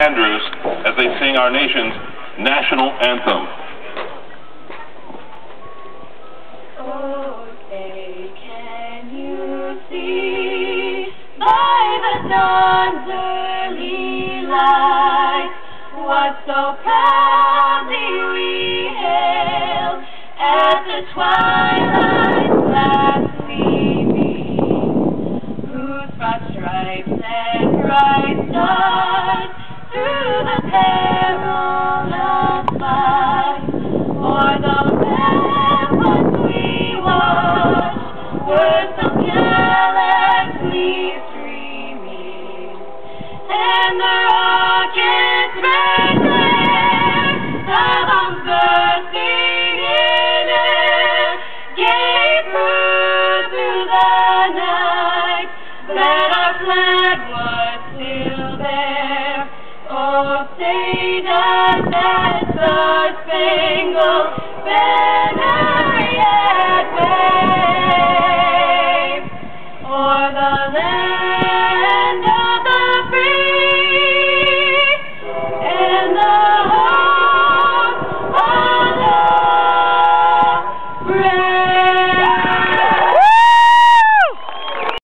Andrews as they sing our nation's national anthem. Okay, can you see by the dawn's early light what so proudly we hailed at the twilight's last gleaming, whose broad stripes and bright stars rockets ran there, the bombs bursting